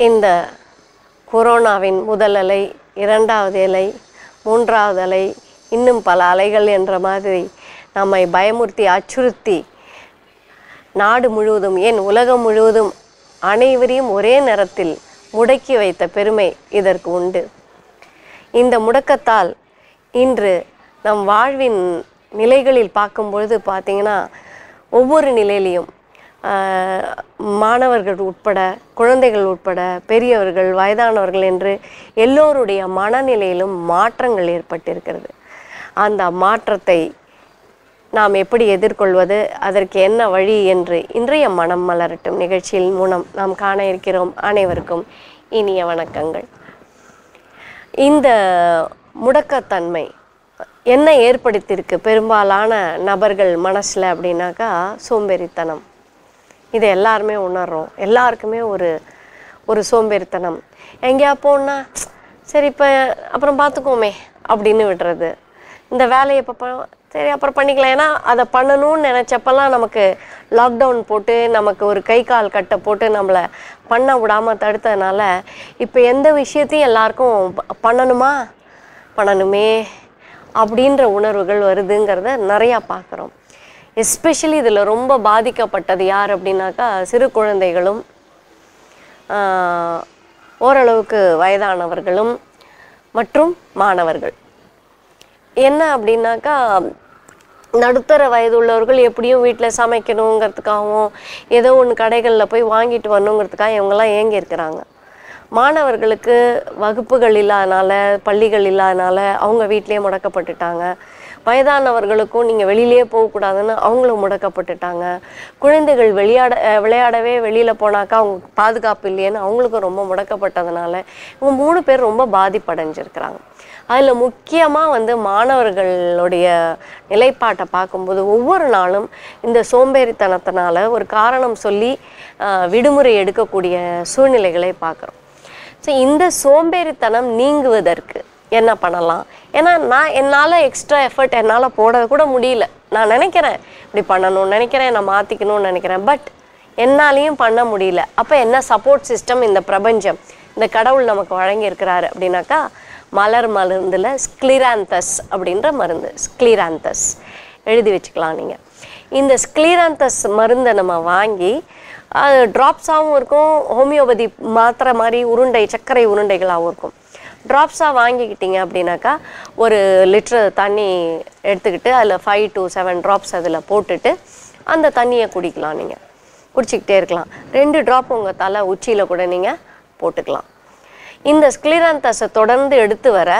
இந்த கொரோனாவின் முதல் அலை இரண்டாவது அலை மூன்றாவது அலை இன்னும் பல அலைகள் என்ற மாதிரி நம்மை பயமுறுத்தி அச்சுறுத்தி நாடு முழுவதும் ஏன் உலகம் முழுவதும் அனைவரையும் ஒரே நேரத்தில் முடக்கி வைத்த பெருமை இதற்கு உண்டு. இந்த முடக்கத்தால் இன்று நம் வாழ்வின் நிலைகளில் பார்க்கும் பொழுது பார்த்தீங்கன்னா ஒவ்வொரு நிலையிலையும் மாணவர்கள் உட்பட குழந்தைகள் உட்பட பெரியவர்கள் வயதானவர்கள் என்று எல்லோருடைய மனநிலையிலும் மாற்றங்கள் ஏற்பட்டிருக்கிறது. அந்த மாற்றத்தை நாம் எப்படி எதிர்கொள்வது அதற்கு என்ன வழி என்று இன்றைய மனம் மலரட்டும் நிகழ்ச்சியில் மூலம் நாம் காண இருக்கிறோம் அனைவருக்கும் இனிய வணக்கங்கள். இந்த முடக்கத்தன்மை என்ன ஏற்படுத்தியிருக்கு பெரும்பாலான நபர்கள் மனசில் அப்படின்னாக்கா சோம்பேறித்தனம். இதை எல்லாருமே உணர்றோம். எல்லாருக்குமே ஒரு ஒரு சோம்பேறித்தனம். எங்கேயா போனா சரி இப்போ அப்புறம் பார்த்துக்கோமே அப்படின்னு விடுறது. இந்த வேலையை இப்போ சரி அப்புறம் பண்ணிக்கலாம். ஏன்னா அதை பண்ணணும்னு நினச்சப்பெல்லாம் நமக்கு லாக்டவுன் போட்டு நமக்கு ஒரு கை கால் கட்டை போட்டு நம்மளை பண்ண விடாமல் தடுத்ததுனால இப்போ எந்த விஷயத்தையும் எல்லாருக்கும் பண்ணணுமா? பண்ணணுமே அப்படின்ற உணர்வுகள் வருதுங்கிறத நிறையா பார்க்குறோம் எஸ்பெஷலி இதில் ரொம்ப பாதிக்கப்பட்டது யார் அப்படின்னாக்கா சிறு குழந்தைகளும் ஓரளவுக்கு வயதானவர்களும் மற்றும் மாணவர்கள். என்ன அப்படின்னாக்கா நடுத்தர வயது உள்ளவர்கள் எப்படியும் வீட்டில் சமைக்கணுங்கிறதுக்காகவும் ஏதோ ஒன்று கடைகளில் போய் வாங்கிட்டு வரணுங்கிறதுக்காக இவங்கெல்லாம் ஏங்கி இருக்கிறாங்க மாணவர்களுக்கு வகுப்புகள் இல்லாதனால பள்ளிகள் இல்லாதனால அவங்க வீட்டிலேயே முடக்கப்பட்டுட்டாங்க. வயதானவர்களுக்கும் நீங்கள் வெளியிலே போகக்கூடாதுன்னு அவங்களும் முடக்கப்பட்டுட்டாங்க. குழந்தைகள் விளையாட விளையாடவே வெளியில் போனாக்கா அவங்க பாதுகாப்பு இல்லையேன்னு அவங்களுக்கும் ரொம்ப முடக்கப்பட்டதுனால இவங்க மூணு பேர் ரொம்ப பாதிப்படைஞ்சிருக்கிறாங்க. அதில் முக்கியமாக வந்து மாணவர்களுடைய நிலைப்பாட்டை பார்க்கும்போது ஒவ்வொரு நாளும் இந்த சோம்பேறித்தனத்தினால ஒரு காரணம் சொல்லி விடுமுறை எடுக்கக்கூடிய சூழ்நிலைகளை பார்க்குறோம். ஸோ இந்த சோம்பேறித்தனம் நீங்குவதற்கு என்ன பண்ணலாம்? ஏன்னா நான் என்னால் எக்ஸ்ட்ரா எஃபர்ட் என்னால் போட கூட முடியல. நான் நினைக்கிறேன் இப்படி பண்ணணும்னு நினைக்கிறேன் நான் மாற்றிக்கணும்னு நினைக்கிறேன். பட் என்னாலையும் பண்ண முடியல. அப்போ என்ன சப்போர்ட் சிஸ்டம் இந்த பிரபஞ்சம் இந்த கடவுள் நமக்கு வழங்கியிருக்கிறாரு அப்படின்னாக்கா மலர் மருந்தில் ஸ்க்ளிராந்தஸ் அப்படின்ற மருந்து. ஸ்க்ளிராந்தஸ் எழுதி வச்சுக்கலாம் நீங்கள் இந்த ஸ்க்ளிராந்தஸ் மருந்தை நம்ம வாங்கி அது ட்ராப்ஸாகவும் இருக்கும் ஹோமியோபதி மாத்திரை மாதிரி உருண்டை சர்க்கரை உருண்டைகளாகவும் இருக்கும். ட்ராப்ஸாக வாங்கிக்கிட்டீங்க அப்படின்னாக்கா ஒரு லிட்டர் தண்ணி எடுத்துக்கிட்டு அதில் ஃபைவ் டு செவன் ட்ராப்ஸ் அதில் போட்டுட்டு அந்த தண்ணியை குடிக்கலாம் நீங்கள் குடிச்சிக்கிட்டே இருக்கலாம். ரெண்டு ட்ராப் உங்கள் தலை உச்சியில் கூட நீங்கள் போட்டுக்கலாம். இந்த ஸ்கிளிராந்தஸை தொடர்ந்து எடுத்து வர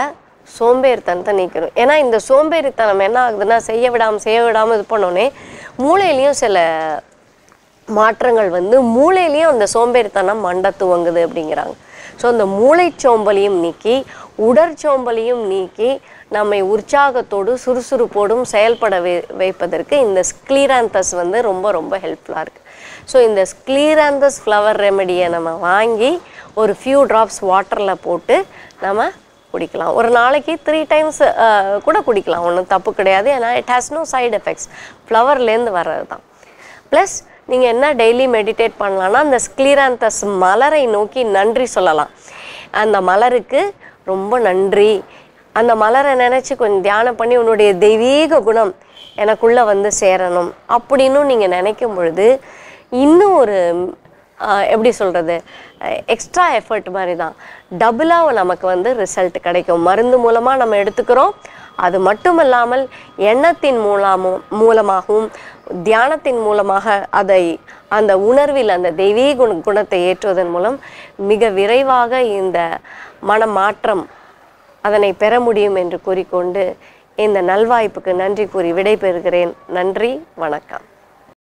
சோம்பேறித்தனத்தை நீக்கணும். ஏன்னா இந்த சோம்பேறித்தனம் என்ன ஆகுதுன்னா செய்ய விடாமல் செய்ய விடாமல் இது பண்ணோன்னே மூளையிலையும் சில மாற்றங்கள் வந்து மூளையிலையும் அந்த சோம்பேறித்தனம் மண்ட துவங்குது அப்படிங்கிறாங்க. ஸோ அந்த மூளைச்சோம்பலையும் நீக்கி உடற்சோம்பலையும் நீக்கி நம்மை உற்சாகத்தோடு சுறுசுறுப்போடும் செயல்பட வை வைப்பதற்கு இந்த ஸ்க்ளீராந்தஸ் வந்து ரொம்ப ரொம்ப ஹெல்ப்ஃபுல்லாக இருக்குது ஸோ இந்த ஸ்க்ளீராந்தஸ் ஃப்ளவர் ரெமெடியை நம்ம வாங்கி ஒரு ஃபியூ ட்ராப்ஸ் வாட்டரில் போட்டு நம்ம குடிக்கலாம். ஒரு நாளைக்கு த்ரீ டைம்ஸ் கூட குடிக்கலாம். ஒன்றும் தப்பு கிடையாது. ஏன்னா it has no side effects ஃப்ளவர்லேருந்து வர்றது தான் ப்ளஸ் நீங்கள் என்ன டெய்லி மெடிடேட் பண்ணலான்னா அந்த ஸ்க்ளீராந்தஸ் மலரை நோக்கி நன்றி சொல்லலாம். அந்த மலருக்கு ரொம்ப நன்றி. அந்த மலரை நினச்சி கொஞ்சம் தியானம் பண்ணி உன்னுடைய தெய்வீக குணம் எனக்குள்ளே வந்து சேரணும் அப்படின்னு நீங்கள் நினைக்கும் பொழுது இன்னும் ஒரு எப்படி சொல்கிறது எக்ஸ்ட்ரா எஃபர்ட் மாதிரி தான் டபுளாக நமக்கு வந்து ரிசல்ட் கிடைக்கும். மருந்து மூலமாக நம்ம எடுத்துக்கிறோம். அது மட்டும் இல்லாமல் எண்ணத்தின் மூலமும் மூலமாகவும் தியானத்தின் மூலமாக அதை அந்த உணர்வில் அந்த தெய்வீக குண குணத்தை ஏற்றுவதன் மூலம் மிக விரைவாக இந்த மனமாற்றம் அதனை பெற முடியும் என்று கூறிக்கொண்டு இந்த நல்வாய்ப்புக்கு நன்றி கூறி விடைபெறுகிறேன். நன்றி வணக்கம்.